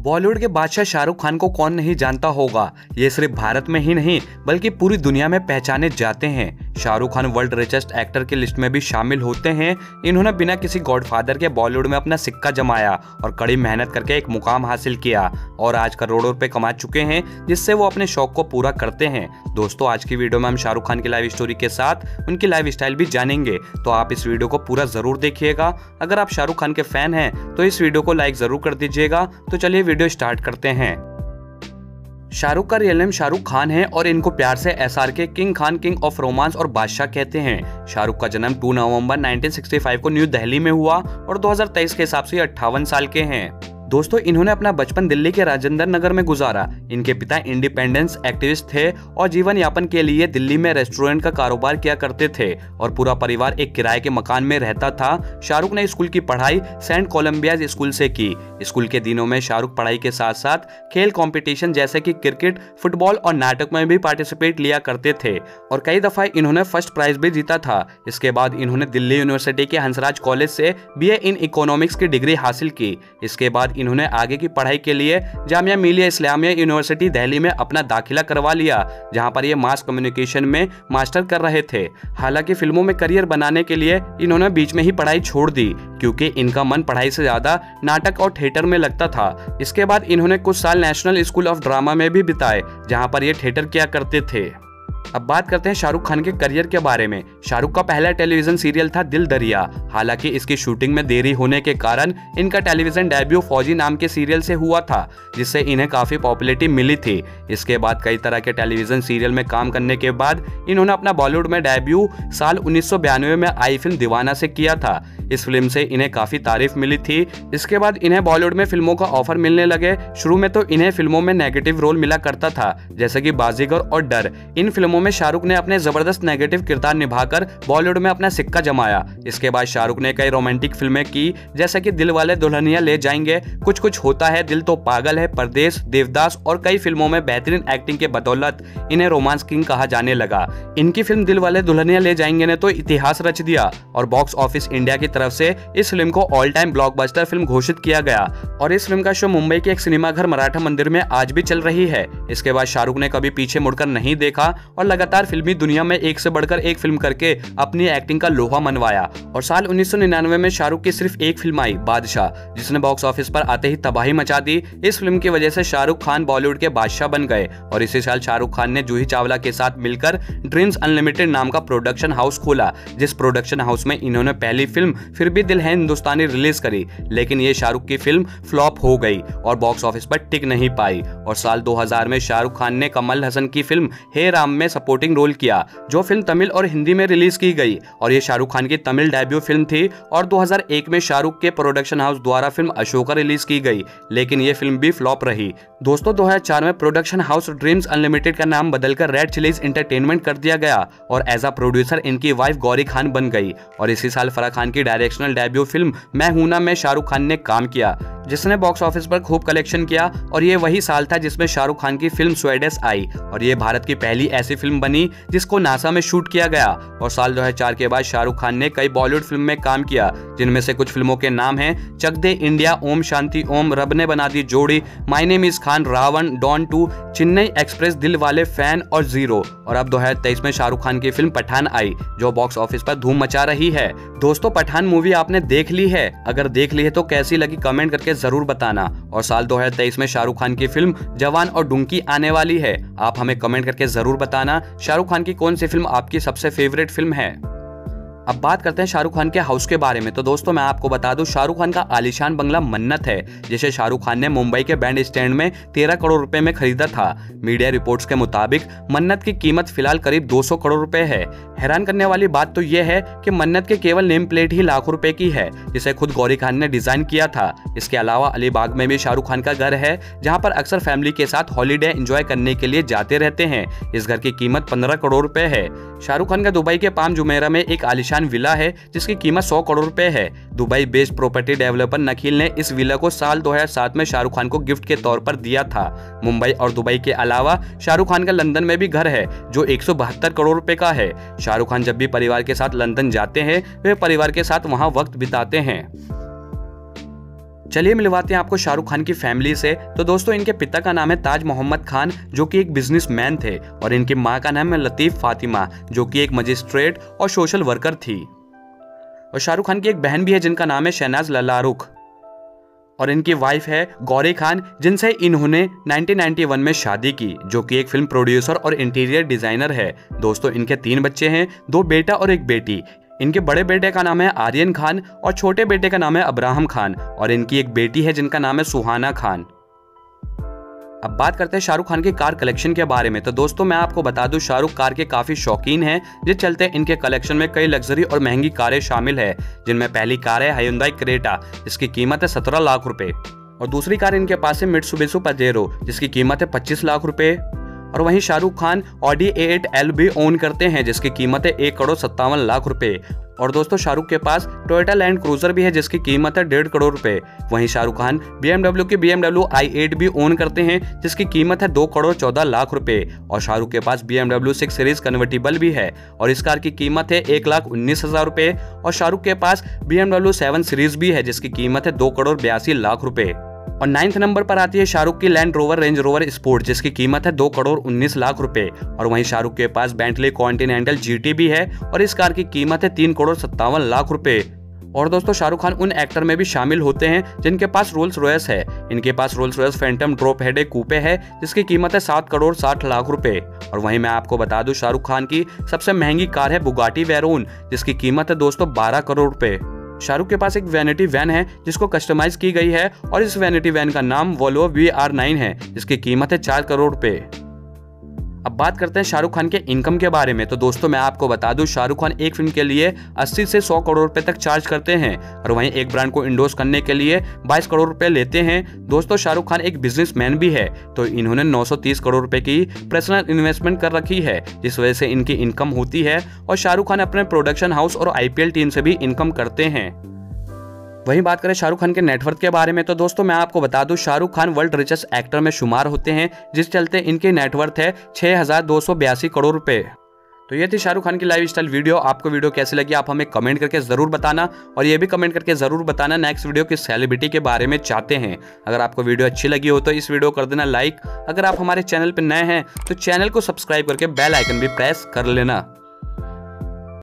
बॉलीवुड के बादशाह शाहरुख खान को कौन नहीं जानता होगा? ये सिर्फ़ भारत में ही नहीं, बल्कि पूरी दुनिया में पहचाने जाते हैं। Shahrukh Khan world richest actor की लिस्ट में भी शामिल होते हैं। इन्होंने बिना किसी गॉडफादर के बॉलीवुड में अपना सिक्का जमाया और कड़ी मेहनत करके एक मुकाम हासिल किया और आज करोड़ों रुपए कमा चुके हैं, जिससे वो अपने शौक को पूरा करते हैं। दोस्तों, आज की वीडियो में हम शाहरुख खान की लाइव स्टोरी के साथ उनकी लाइफ स्टाइल भी जानेंगे। तो आप इस वीडियो को पूरा ज़रूर देखिएगा। अगर आप शाहरुख खान के फ़ैन हैं तो इस वीडियो को लाइक ज़रूर कर दीजिएगा। तो चलिए वीडियो स्टार्ट करते हैं। शाहरुख का रियल नेम शाहरुख खान है और इनको प्यार से S K king Khan, king of romance और बादशाह कहते हैं। शाहरुख का जन्म 2 नवंबर 1965 को न्यू दिल्ली में हुआ और 2023 के हिसाब से अट्ठावन साल के हैं। दोस्तों, इन्होंने अपना बचपन दिल्ली के राजेंद्र नगर में गुजारा। इनके पिता इंडिपेंडेंस एक्टिविस्ट थे और जीवन यापन के लिए दिल्ली में रेस्टोरेंट का कारोबार किया करते थे और पूरा परिवार एक किराए के मकान में रहता था। शाहरुख ने स्कूल की पढ़ाई सेंट कोलम्बिया स्कूल से की। स्कूल के दिनों में शाहरुख पढ़ाई के साथ साथ खेल कॉम्पिटिशन जैसे की क्रिकेट, फुटबॉल और नाटक में भी पार्टिसिपेट लिया करते थे और कई दफ़ा इन्होंने फ़र्स्ट प्राइज भी जीता था। इसके बाद इन्होंने दिल्ली यूनिवर्सिटी के हंसराज कॉलेज से बीए इन इकोनॉमिक्स की डिग्री हासिल की। इसके बाद इन्होंने आगे की पढ़ाई के लिए जामिया मिलिया इस्लामिया यूनिवर्सिटी दिल्ली में अपना दाखिला करवा लिया, जहाँ पर ये मास कम्युनिकेशन में मास्टर कर रहे थे। हालाँकि फ़िल्मों में करियर बनाने के लिए इन्होंने बीच में ही पढ़ाई छोड़ दी, क्योंकि इनका मन पढ़ाई से ज़्यादा नाटक और थिएटर में लगता था। इसके बाद इन्होंने कुछ साल नेशनल स्कूल ऑफ़ ड्रामा में भी बिताए, जहाँ पर ये थिएटर किया करते थे। अब बात करते हैं शाहरुख खान के करियर के बारे में। शाहरुख का पहला टेलीविज़न सीरियल था दिल दरिया। हालाँकि इसकी शूटिंग में देरी होने के कारण इनका टेलीविज़न डेब्यू फौजी नाम के सीरियल से हुआ था, जिससे इन्हें काफ़ी पॉपुलरिटी मिली थी। इसके बाद कई तरह के टेलीविज़न सीरियल में काम करने के बाद इन्होंने अपना बॉलीवुड में डेब्यू साल उन्नीस में आई फ़िल्म दीवाना से किया था। इस फ़िल्म से इन्हें काफ़ी तारीफ़ मिली थी। इसके बाद इन्हें बॉलीवुड में फ़िल्मों का ऑफ़र मिलने लगे। शुरू में तो इन्हें फ़िल्मों में नेगेटिव रोल मिला करता था, जैसे कि बाजीगर और डर। इन फ़िल्मों में शाहरुख ने अपने ज़बरदस्त नेगेटिव किरदार निभाकर बॉलीवुड में अपना सिक्का जमाया। इसके बाद शाहरुख ने कई रोमांटिक फ़िल्में की, जैसे कि दिल वाले दुल्हनिया ले जाएँगे। कुछ कुछ होता है, दिल तो पागल है परदेश देवदास और कई फ़िल्मों में बेहतरीन एक्टिंग के बदौलत इन्हें रोमांस किंग कहा जाने लगा। इनकी फ़िल्म दिल वाले दुल्हनिया ले जाएँगे ने तो इतिहास रच दिया और बॉक्स ऑफ़िस इंडिया की से इस फ़िल्म को ऑल टाइम ब्लॉकबस्टर फ़िल्म घोषित किया गया। और इस फ़िल्म का शो मुंबई के एक सिनेमाघर मराठा मंदिर में आज भी चल रही है। इसके बाद शाहरुख ने कभी पीछे मुड़कर नहीं देखा और लगातार फिल्मी दुनिया में एक से बढ़कर एक फ़िल्म करके अपनी एक्टिंग का लोहा मनवाया। और साल उन्नीस सौ निन्यानवे में शाहरुख की सिर्फ़ एक फ़िल्म आई, बादशाह, जिसने बॉक्स ऑफ़िस पर आते ही तबाही मचा दी। इस फ़िल्म की वजह से शाहरुख खान बॉलीवुड के बादशाह बन गए। और इसी साल शाहरुख खान ने जूही चावला के साथ मिलकर ड्रीम्स अनलिमिटेड नाम का प्रोडक्शन हाउस खोला, जिस प्रोडक्शन हाउस में इन्होंने पहली फ़िल्म फिर भी दिल है हिंदुस्तानी रिलीज़ करी, लेकिन ये शाहरुख की फ़िल्म फ्लॉप हो गई और बॉक्स ऑफ़िस पर टिक नहीं पाई। और साल 2000 में शाहरुख खान ने कमल हसन की फ़िल्म हे राम में सपोर्टिंग रोल किया, जो फ़िल्म तमिल और हिंदी में रिलीज़ की गई। और ये शाहरुख खान की तमिल डेब्यू फ़िल्म थी और 2001 में शाहरुख के प्रोडक्शन हाउस द्वारा फ़िल्म अशोका रिलीज़ की गई, लेकिन ये फ़िल्म भी फ्लॉप रही। दोस्तों 2004 में प्रोडक्शन हाउस ड्रीम्स अनलिमिटेड का नाम बदलकर रेड चिलीज इंटरटेनमेंट कर दिया गया और एज अ प्रोड्यूसर इनकी वाइफ गौरी खान बन गई। और इसी साल फराह खान की डायरेक्शनल डेब्यू फ़िल्म मैं हूना में शाहरुख खान ने काम किया, जिसने बॉक्स ऑफ़िस पर खूब कलेक्शन किया, और ये वही साल था जिसमें शाहरुख खान की फ़िल्म स्वेडेस आई, और ये भारत की पहली ऐसी फ़िल्म बनी, जिसको नासा में शूट किया गया, और साल 2004 के बाद शाहरुख खान ने कई बॉलीवुड फ़िल्म में काम किया, जिनमें से कुछ फ़िल्मों के नाम हैं, चक दे इंडिया, ओम शांति, ओम रब ने बना दी जोड़ी my name is Khan, Raavan, Don two, Chennai express, Dilwale fan और ज़ीरो, और अब दो हज़ार तेईस में शाहरुख खान की फ़िल्म पठान आई, जो बॉक्स ऑफ़िस पर धूम मचा रही है। दोस्तों, पठान मूवी आपने देख ली है? अगर देख ली है तो कैसी लगी कमेंट करके ज़रूर बताना। और साल 2023 में शाहरुख खान की फ़िल्म जवान और डुंकी आने वाली है। आप हमें कमेंट करके ज़रूर बताना, शाहरुख खान की कौन सी फ़िल्म आपकी सबसे फेवरेट फ़िल्म है? अब बात करते हैं शाहरुख खान के हाउस के बारे में। तो दोस्तों, मैं आपको बता दूँ, शाहरुख खान का आलिशान बंगला मन्नत है, जिसे शाहरुख खान ने मुंबई के बैंड स्टैंड में तेरह करोड़ रुपए में खरीदा था। मीडिया रिपोर्ट्स के मुताबिक, मन्नत की कीमत फ़िलहाल करीब 200 करोड़ रुपए है। हैरान करने वाली बात तो यह है कि मन्नत के केवल नेम प्लेट ही लाखों रुपए की है, जिसे खुद गौरी खान ने डिज़ाइन किया था। इसके अलावा अलीबाग में भी शाहरुख खान का घर है, जहाँ पर अक्सर फैमिली के साथ हॉलीडे एंजॉय करने के लिए जाते रहते हैं। इस घर की कीमत पंद्रह करोड़ रुपए है। शाहरुख खान का दुबई के पाम जुमेरा में एक आलिशान विला है, जिसकी कीमत 100 करोड़ रुपए है। Dubai based property developer Nakheel ने इस विला को साल 2007 में शाहरुख खान को गिफ्ट के तौर पर दिया था। मुंबई और दुबई के अलावा शाहरुख खान का लंदन में भी घर है, जो एक सौ बहत्तर करोड़ रूपए का है। शाहरुख खान जब भी परिवार के साथ लंदन जाते हैं, वे परिवार के साथ वहाँ वक्त बिताते हैं। चलिए मिलवाते हैं आपको शाहरुख खान की फैमिली से। तो दोस्तों, इनके पिता का नाम है ताज मोहम्मद खान, जो कि एक बिजनेसमैन थे, और इनकी माँ का नाम है लतीफ फातिमा, जो कि एक मजिस्ट्रेट और सोशल वर्कर थी। और शाहरुख खान की एक बहन भी है, जिनका नाम है शहनाज ललारुख। और इनकी वाइफ है गौरी खान, जिनसे इन्होंने 1991 में शादी की, जो कि एक फ़िल्म प्रोड्यूसर और इंटीरियर डिज़ाइनर है। दोस्तों, इनके तीन बच्चे हैं, दो बेटा और एक बेटी। इनके बड़े बेटे का नाम है आर्यन खान और छोटे बेटे का नाम है अब्राहम खान और इनकी एक बेटी है जिनका नाम है सुहाना खान। अब बात करते हैं शाहरुख खान के कार कलेक्शन के बारे में। तो दोस्तों, मैं आपको बता दूँ, शाहरुख कार के काफ़ी शौकीन हैं, जिस चलते इनके कलेक्शन में कई लग्जरी और महँगी कारें शामिल है, जिनमें पहली कार है हायुंदाई क्रेटा जिसकी कीमत है सत्रह लाख रुपए। और दूसरी कार इनके पास है मिट्सुबिशु पजेरो जिसकी कीमत है पच्चीस लाख रुपए। और वहीं Shahrukh Khan Audi A eight L भी ओन करते हैं, जिसकी कीमत है एक करोड़ सत्तावन लाख रुपए। और दोस्तों, शाहरुख के पास टोयोटा लैंड क्रूजर भी है, जिसकी कीमत है डेढ़ करोड़ रुपए। वहीं शाहरुख खान बीएमडब्ल्यू की एमडब्ल्यू आई एट भी ओन करते हैं, जिसकी कीमत है दो करोड़ चौदह लाख रुपए। और शाहरुख के पास B MW six series convertible भी है, और इस कार की कीमत है एक लाख उन्नीस हज़ार रुपए। और शाहरुख के पास बी एमडब्ल्यू सेवन सीरीज़ भी है, जिसकी कीमत है दो करोड़ बयासी लाख रुपए। और नाइन्थ नंबर पर आती है शाहरुख की Land Rover Range Rover Sport जिसकी कीमत है दो करोड़ उन्नीस लाख रुपए। और वहीं शाहरुख के पास बेंटली कॉन्टिनेंटल जीटी भी है और इस कार की कीमत है तीन करोड़ सत्तावन लाख रुपए। और दोस्तों, शाहरुख खान उन एक्टर में भी शामिल होते हैं जिनके पास रोल्स रॉयस है। इनके पास Rolls Royce Phantom drop head coupe है, जिसकी कीमत है सात करोड़ साठ लाख रुपए। और वहीं मैं आपको बता दूँ, शाहरुख खान की सबसे महँगी कार है बुगाटी वेरोन जिसकी कीमत है दोस्तों बारह करोड़ रुपए। शाहरुख के पास एक वैनिटी वैन है, जिसको कस्टमाइज की गई है, और इस वैनिटी वैन का नाम वोल्वो वी आर नाइन है, जिसकी कीमत है चार करोड़ रुपए। अब बात करते हैं शाहरुख खान के इनकम के बारे में। तो दोस्तों, मैं आपको बता दूँ, शाहरुख खान एक फ़िल्म के लिए 80 से 100 करोड़ रुपए तक चार्ज करते हैं और वहीं एक ब्रांड को इंडोर्स करने के लिए 22 करोड़ रुपए लेते हैं। दोस्तों, शाहरुख खान एक बिजनेसमैन भी है तो इन्होंने 930 करोड़ रुपए की पर्सनल इन्वेस्टमेंट कर रखी है, जिस वजह से इनकी इनकम होती है और शाहरुख खान अपने प्रोडक्शन हाउस और आईपीएल टीम से भी इनकम करते हैं। वहीं बात करें शाहरुख खान के नेटवर्क के बारे में तो दोस्तों मैं आपको बता दूँ, Shahrukh Khan world richest actor में शुमार होते हैं, जिस चलते इनके नेटवर्थ है छह करोड़ रुपए। तो ये थी शाहरुख खान की लाइफ स्टाइल वीडियो आपको वीडियो कैसी लगी, आप हमें कमेंट करके ज़रूर बताना, और ये भी कमेंट करके ज़रूर बताना नेक्स्ट वीडियो किस सेलिब्रिटी के बारे में चाहते हैं। अगर आपको वीडियो अच्छी लगी हो तो इस वीडियो कर देना लाइक अगर आप हमारे चैनल पर नए हैं तो चैनल को सब्सक्राइब करके बेल आइकन भी प्रेस कर लेना।